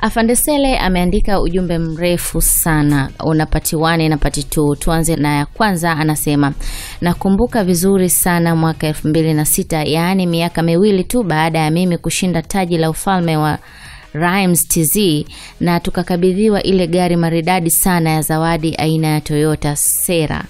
Afande Sele ameandika ujumbe mrefu sana, una pati 1 na pati 2. Tuanze na ya kwanza, anasema nakumbuka vizuri sana mwaka elfu mbili na sita, yaani miaka miwili tu baada ya mimi kushinda taji la ufalme wa Rhymes TZ na tukakabidhiwa ile gari maridadi sana ya zawadi aina ya Toyota Sera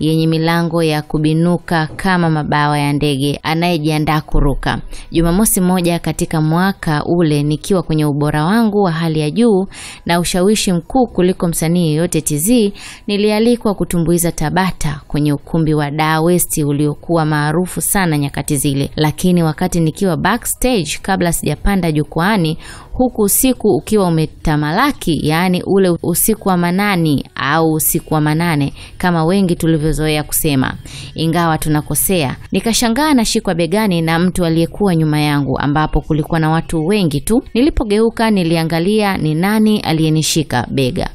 yenye milango ya kubinuka kama mabawa ya ndege anayejiandaa kuruka. Jumamosi moja katika mwaka ule, nikiwa kwenye ubora wangu wa hali ya juu na ushawishi mkuu kuliko msanii yoyote TZ, nilialikwa kutumbuiza Tabata kwenye ukumbi wa Dar West uliokuwa maarufu sana nyakati zile. Lakini wakati nikiwa backstage, kabla sijapanda jukwaani, huku usiku ukiwa umetamalaki, yaani ule usiku wa manani au usiku wa manane kama wengi tulivyozoea kusema, ingawa tunakosea. Nikashangaa nashikwa begani na mtu aliyekuwa nyuma yangu, ambapo kulikuwa na watu wengi tu. Nilipogeuka niliangalia ni nani aliyenishika bega.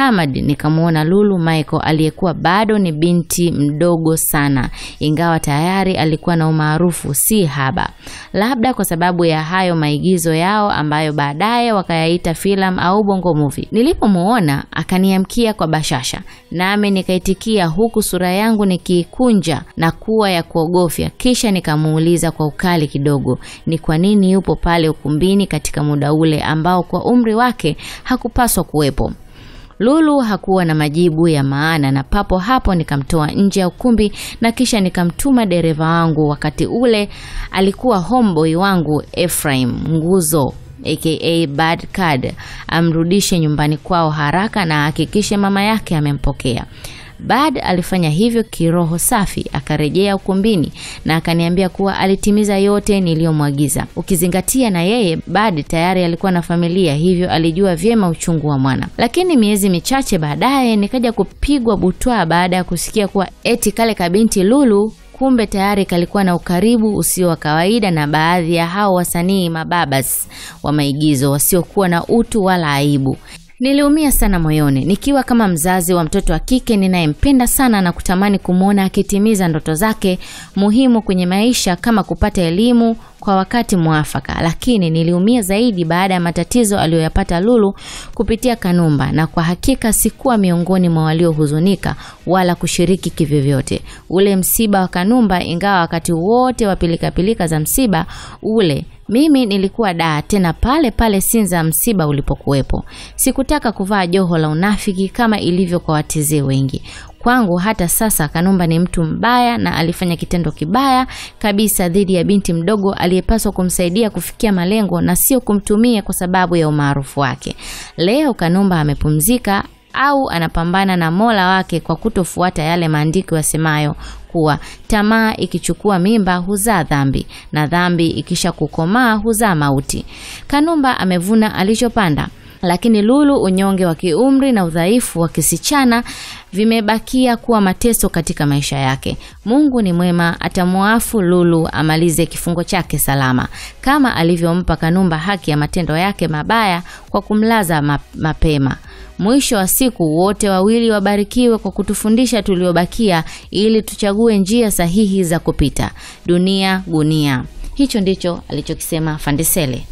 Hamad. Nikamwona Lulu Michael aliyekuwa bado ni binti mdogo sana, ingawa tayari alikuwa na umaarufu si haba, labda kwa sababu ya hayo maigizo yao ambayo baadaye wakayaita filamu au bongo movie. Nilipomuona akaniamkia kwa bashasha, nami nikaitikia, huku sura yangu nikiikunja na kuwa ya kuogofya. Kisha nikamuuliza kwa ukali kidogo, ni kwa nini yupo pale ukumbini katika muda ule ambao kwa umri wake hakupaswa kuwepo. Lulu hakuwa na majibu ya maana na papo hapo nikamtoa nje ya ukumbi na kisha nikamtuma dereva wangu, wakati ule alikuwa homeboy wangu Ephraim Nguzo aka Bad Card, amrudishe nyumbani kwao haraka na ahakikishe mama yake amempokea. Bad alifanya hivyo kiroho safi, akarejea ukumbini na akaniambia kuwa alitimiza yote niliyomwagiza, ukizingatia na yeye Bad tayari alikuwa na familia, hivyo alijua vyema uchungu wa mwana. Lakini miezi michache baadaye nikaja kupigwa butwa baada ya kusikia kuwa eti kale kabinti Lulu kumbe tayari kalikuwa na ukaribu usio wa kawaida na baadhi ya hao wasanii mababas wa maigizo wasiokuwa na utu wala aibu. Niliumia sana moyoni nikiwa kama mzazi wa mtoto wa kike ninayempenda sana na kutamani kumwona akitimiza ndoto zake muhimu kwenye maisha kama kupata elimu kwa wakati mwafaka. Lakini niliumia zaidi baada ya matatizo aliyoyapata Lulu kupitia Kanumba, na kwa hakika sikuwa miongoni mwa waliohuzunika wala kushiriki kivyovyote ule msiba wa Kanumba, ingawa wakati wote wa pilikapilika za msiba ule mimi nilikuwa daa tena pale pale Sinza msiba ulipokuwepo. Sikutaka kuvaa joho la unafiki kama ilivyo kwa watizee wengi. Kwangu hata sasa Kanumba ni mtu mbaya na alifanya kitendo kibaya kabisa dhidi ya binti mdogo aliyepaswa kumsaidia kufikia malengo na sio kumtumia kwa sababu ya umaarufu wake. Leo Kanumba amepumzika au anapambana na Mola wake kwa kutofuata yale maandiko yasemayo kuwa tamaa ikichukua mimba huzaa dhambi na dhambi ikisha kukomaa huzaa mauti. Kanumba amevuna alichopanda. Lakini Lulu, unyonge wa kiumri na udhaifu wa kisichana vimebakia kuwa mateso katika maisha yake. Mungu ni mwema, atamwafu Lulu amalize kifungo chake salama, kama alivyompa Kanumba haki ya matendo yake mabaya kwa kumlaza mapema. Mwisho wa siku wote wawili wabarikiwe kwa kutufundisha tuliobakia, ili tuchague njia sahihi za kupita. Dunia gunia. Hicho ndicho alichokisema Fandesele.